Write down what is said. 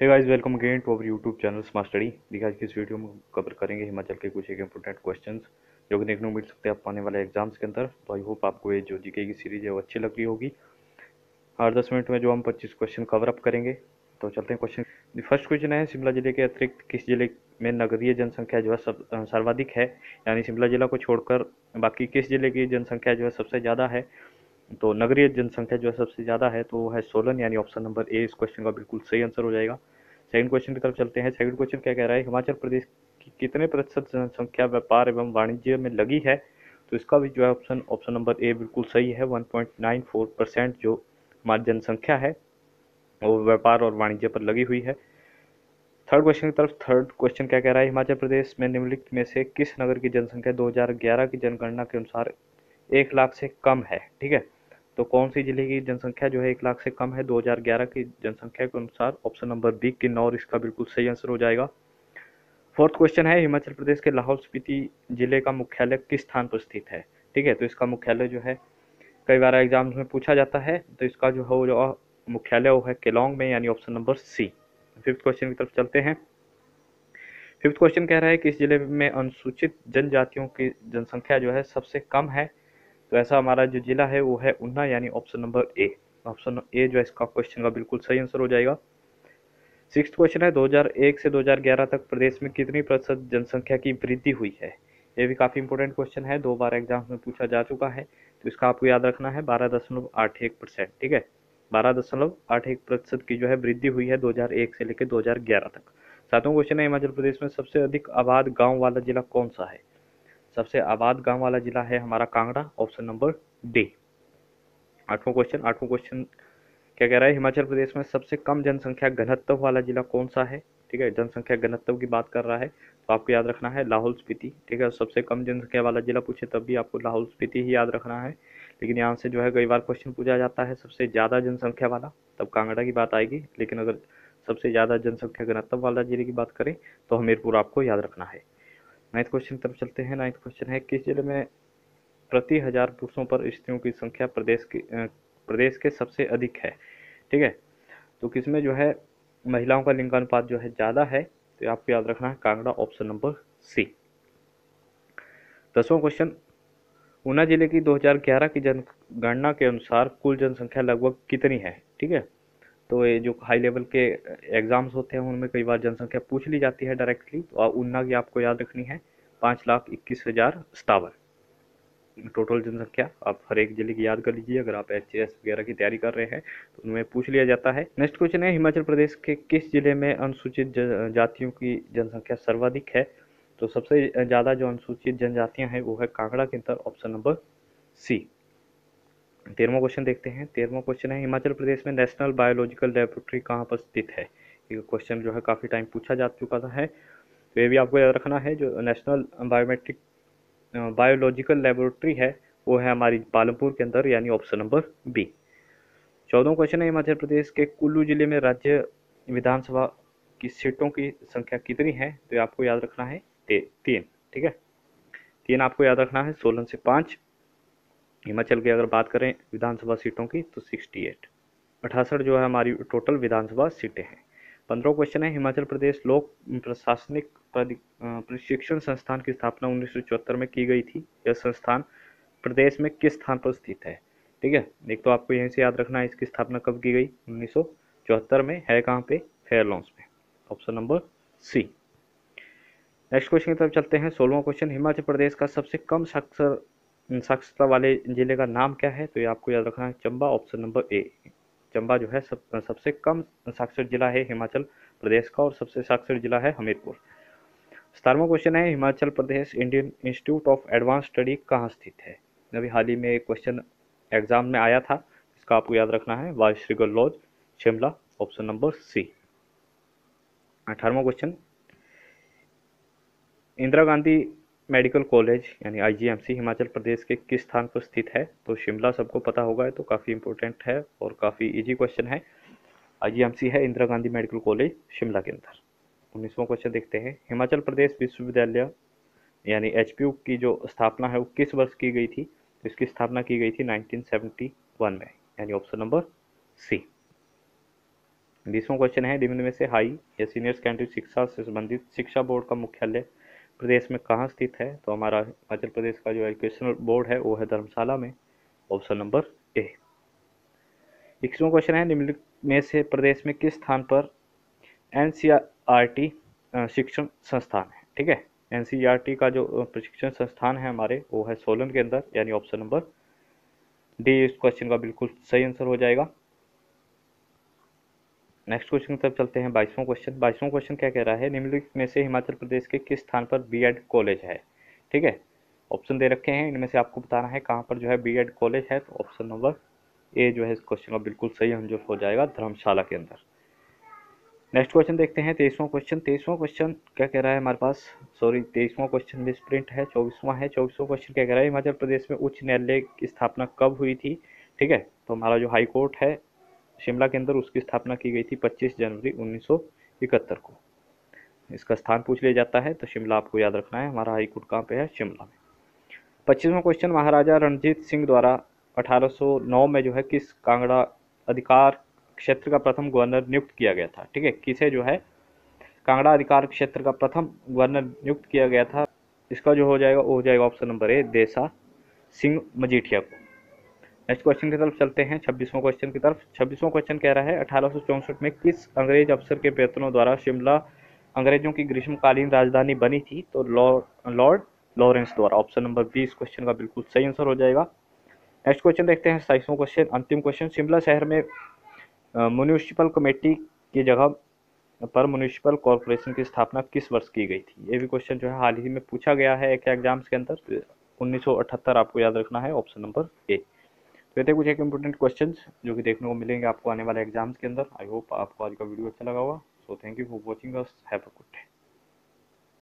Hey guys welcome again to our YouTube channel smart study देखिए, आज की इस वीडियो में कवर करेंगे हिमाचल के कुछ एक इंपॉर्टेंट क्वेश्चंस जो कि देखने को मिल सकते हैं आप आने वाले एग्ज़ाम्स के अंदर। तो आई होप आपको ये जो जीके की सीरीज़ है, वो अच्छी लग रही होगी। हर दस मिनट में जो हम पच्चीस क्वेश्चन कवर अप करेंगे। तो चलते हैं क्वेश्चन फ़र्स्ट क्वेश्चन है, शिमला ज़िले के अतिरिक्त किस ज़िले में नगरीय जनसंख्या जो है सब सर्वाधिक है? यानी शिमला जिला को छोड़कर बाकी किस ज़िले की जनसंख्या जो है सबसे ज़्यादा है? तो नगरीय जनसंख्या जो है सबसे ज़्यादा है तो वो है सोलन, यानी ऑप्शन नंबर ए इस क्वेश्चन का बिल्कुल सही आंसर हो जाएगा। सेकंड क्वेश्चन की तरफ़ चलते हैं। सेकंड क्वेश्चन क्या कह रहा है? हिमाचल प्रदेश की कितने प्रतिशत जनसंख्या व्यापार एवं वाणिज्य में लगी है? तो इसका भी जो है ऑप्शन ऑप्शन नंबर ए बिल्कुल सही है। 1.94 परसेंट जो हमारी जनसंख्या है, वो व्यापार और वाणिज्य पर लगी हुई है। थर्ड क्वेश्चन की तरफ़ थर्ड क्वेश्चन क्या कह रहा है? हिमाचल प्रदेश में निम्नलिखित में से किस नगर की जनसंख्या 2011 की जनगणना के अनुसार एक लाख से कम है? ठीक है। तो कौन सी ज़िले की जनसंख्या जो है एक लाख से कम है? 2011 की जनसंख्या के अनुसार ऑप्शन नंबर बी किन्नौर इसका बिल्कुल सही आंसर हो जाएगा। फोर्थ क्वेश्चन है, हिमाचल प्रदेश के लाहौल स्पीति ज़िले का मुख्यालय किस स्थान पर स्थित है? ठीक है तो इसका मुख्यालय जो है, कई बार एग्ज़ाम में पूछा जाता है तो इसका जो है वो मुख्यालय वो है केलोंग में, यानी option number C fifth question की तरफ़ चलते हैं। फिफ्थ क्वेश्चन कह रहा है कि इस ज़िले में अनुसूचित जनजातियों की जनसंख्या जो है सबसे कम है। तो ऐसा हमारा जो जिला है, वो है उन्ना यानी option number A option A जो है, इसका क्वेश्चन का बिल्कुल सही आंसर हो जाएगा। सिक्स क्वेश्चन है 2001 से 2011 तक प्रदेश में कितनी प्रतिशत जनसंख्या की वृद्धि हुई है? ये भी काफ़ी इंपॉर्टेंट क्वेश्चन है, दो बार एग्ज़ाम में पूछा जा चुका है तो इसका आपको याद रखना है, बारह दशमलव आठ एक परसेंट, ठीक है? बारह दशमलव आठ एक प्रतिशत की जो है वृद्धि हुई है 2001 से लेकर 2011 तक। सातवां क्वेश्चन है, हिमाचल प्रदेश में सबसे अधिक आबाद गाँव वाला जिला कौन सा है? सबसे आबाद गाँव वाला जिला है हमारा कांगड़ा ऑप्शन नंबर डी आठवां क्वेश्चन आठवां क्वेश्चन क्या कह रहा है? हिमाचल प्रदेश में सबसे कम जनसंख्या घनत्व वाला जिला कौन सा है? ठीक है, जनसंख्या घनत्व की बात कर रहा है तो आपको याद रखना है लाहौल स्पीति, ठीक है। सबसे कम जनसंख्या वाला जिला पूछे तब भी आपको लाहौल स्पीति ही याद रखना है। लेकिन यहाँ से जो है कई बार क्वेश्चन पूछा जाता है, सबसे ज़्यादा जनसंख्या वाला, तब कांगड़ा की बात आएगी। लेकिन अगर सबसे ज़्यादा जनसंख्या घनत्व वाला ज़िले की बात करें तो हमीरपुर आपको याद रखना है। नाइन्थ क्वेश्चन तरफ़ चलते हैं। नाइन्थ क्वेश्चन है, किस ज़िले में प्रति हज़ार पुरुषों पर स्त्रियों की संख्या प्रदेश की प्रदेश के सबसे अधिक है? ठीक है? तो किसमें जो है, महिलाओं का लिंगानुपात जो है ज़्यादा है तो आपको याद रखना है कांगड़ा ऑप्शन नंबर सी दसवां क्वेश्चन ऊना ज़िले की 2011 की जनगणना के अनुसार कुल जनसंख्या लगभग कितनी है? ठीक है? तो ये जो हाई लेवल के एग्ज़ाम्स होते हैं, उनमें कई बार जनसंख्या पूछ ली जाती है डायरेक्टली तो उन्ना की आपको याद रखनी है, पाँच लाख इक्कीस हज़ार सतावन टोटल जनसंख्या आप हर एक ज़िले की याद कर लीजिए, अगर आप एच वगैरह की तैयारी कर रहे हैं तो उनमें पूछ लिया जाता है। नेक्स्ट क्वेश्चन है, हिमाचल प्रदेश के किस ज़िले में अनुसूचित जातियों की जनसंख्या सर्वाधिक है? तो सबसे ज़्यादा जो अनुसूचित जनजातियाँ हैं, वो है कांगड़ा के अंदर ऑप्शन नंबर सी तेरहवा क्वेश्चन देखते हैं। तेरहवा क्वेश्चन है, हिमाचल प्रदेश में नेशनल बायोलॉजिकल लेबोरेटरी कहाँ पर स्थित है? ये क्वेश्चन जो है काफ़ी टाइम पूछा जा चुका है। तो ये भी आपको याद रखना है, जो नेशनल बायोमेट्रिक बायोलॉजिकल लेबोरेटरी है, वो है हमारी पालमपुर के अंदर, यानी ऑप्शन नंबर बी चौदह क्वेश्चन है, हिमाचल प्रदेश के कुल्लू ज़िले में राज्य विधानसभा की सीटों की संख्या कितनी है? तो आपको याद रखना है तीन, ठीक है? तीन आपको याद रखना है सोलन से पाँच। हिमाचल की अगर बात करें विधानसभा सीटों की तो सिक्सटी एट। अठासठ जो है हमारी टोटल विधानसभा सीटें हैं। पंद्रह क्वेश्चन है, हिमाचल प्रदेश लोक प्रशासनिक प्रशिक्षण संस्थान की स्थापना उन्नीस सौ चौहत्तर में की गई थी। यह संस्थान प्रदेश में किस स्थान पर स्थित है? ठीक है? एक तो आपको यहीं से याद रखना है, इसकी स्थापना कब की गई? उन्नीस सौ चौहत्तर में। है कहाँ पे? फेयरलॉन्स में। Option number C next question की तरफ़ चलते हैं। सोलवा क्वेश्चन हिमाचल प्रदेश का सबसे कम साक्षर साक्षरता वाले ज़िले का नाम क्या है? तो ये आपको याद रखना है, Chamba option number A Chamba जो है, सब, सबसे कम साक्षर जिला है हिमाचल प्रदेश का और सबसे साक्षर जिला है हमीरपुर। सतारवा क्वेश्चन है, Himachal Pradesh Indian Institute of Advance Study कहाँ स्थित है? अभी हाल ही में एक क्वेश्चन एग्ज़ाम में आया था, इसका आपको याद रखना है, Viceregal Lodge, Shimla option number C अठारवा question Indira Gandhi Medical College यानी आईजीएमसी हिमाचल प्रदेश के किस स्थान पर स्थित है? तो शिमला सबको पता होगा तो काफ़ी इंपॉर्टेंट है और काफ़ी इजी क्वेश्चन है। आईजीएमसी है इंदिरा गांधी मेडिकल कॉलेज शिमला के अंदर। उन्नीसवां क्वेश्चन देखते हैं। हिमाचल प्रदेश विश्वविद्यालय यानी HPU की जो स्थापना है, वो किस वर्ष की गई थी? तो इसकी स्थापना की गई थी नाइनटीन में, यानी ऑप्शन नंबर सी बीसवा क्वेश्चन है निम्न में से हाई या सीनियर सेकेंडरी शिक्षा से संबंधित शिक्षा बोर्ड का मुख्यालय प्रदेश में कहाँ स्थित है? तो हमारा हिमाचल प्रदेश का जो एजुकेशनल बोर्ड है, वो है धर्मशाला में ऑप्शन नंबर ए इक्कीसवां क्वेश्चन है निम्न में से प्रदेश में किस स्थान पर एन शिक्षण संस्थान है? ठीक है? एन का जो प्रशिक्षण संस्थान है हमारे, वो है सोलन के अंदर, यानी ऑप्शन नंबर डी इस क्वेश्चन का बिल्कुल सही आंसर हो जाएगा। नेक्स्ट क्वेश्चन तरफ़ चलते हैं, बाईसवां क्वेश्चन बाईसवां क्वेश्चन क्या कह रहा है? निम्नलिखित में से हिमाचल प्रदेश के किस स्थान पर बीएड कॉलेज है? ठीक है? ऑप्शन दे रखे हैं, इनमें से आपको बताना है कहाँ पर जो है बीएड कॉलेज है तो ऑप्शन नंबर ए जो है इस क्वेश्चन का बिल्कुल सही आंसर हो जाएगा धर्मशाला के अंदर. नेक्स्ट क्वेश्चन देखते हैं, तेईसवां क्वेश्चन तेईसवां क्वेश्चन क्या कह रहा है हमारे पास? सॉरी तेईसवां क्वेश्चन मिस प्रिंट है, चौबीसवां है. चौबीसवां क्वेश्चन क्या कह रहा है? हिमाचल प्रदेश में उच्च न्यायालय की स्थापना कब हुई थी? ठीक है? तो हमारा जो हाई कोर्ट है शिमला के अंदर उसकी स्थापना की गई थी 25 जनवरी 1971 को। इसका स्थान पूछ लिया जाता है तो शिमला आपको याद रखना है, हमारा हाईकोर्ट कहाँ पे है? शिमला में। पच्चीसवा क्वेश्चन महाराजा रणजीत सिंह द्वारा 1809 में जो है किस कांगड़ा अधिकार क्षेत्र का प्रथम गवर्नर नियुक्त किया गया था? ठीक है, किसे जो है? कांगड़ा अधिकार क्षेत्र का प्रथम गवर्नर नियुक्त किया गया था। इसका जो हो जाएगा, वो हो जाएगा ऑप्शन नंबर ए देसा सिंह मजीठिया को। नेक्स्ट क्वेश्चन की तरफ़ चलते हैं। छब्बीसवां क्वेश्चन की तरफ़। छब्बीसवां क्वेश्चन कह रहा है, अठारह सौ चौंसठ में किस अंग्रेज़ अफसर के वेतनों द्वारा शिमला अंग्रेज़ों की ग्रीष्मकालीन राजधानी बनी थी? तो लॉर्ड लॉरेंस द्वारा। ऑप्शन नंबर बी इस क्वेश्चन का बिल्कुल सही आंसर हो जाएगा। नेक्स्ट क्वेश्चन देखते हैं। सताईसवां क्वेश्चन अंतिम क्वेश्चन शिमला शहर में म्यूनिसिपल कमेटी की जगह पर म्यूनिसिपल कॉरपोरेशन की स्थापना किस वर्ष की गई थी? ये भी क्वेश्चन जो है, हाल ही में पूछा गया है एक एग्ज़ाम्स के अंदर। उन्नीस सौ अठहत्तर आपको याद रखना है। ऑप्शन नंबर ए तो ये कुछ एक इंपॉर्टेंट क्वेश्चन जो कि देखने को मिलेंगे आपको आने वाले एग्ज़ाम्स के अंदर। आई होप आपको आज का वीडियो अच्छा लगा होगा। So thank you for watching us have a good day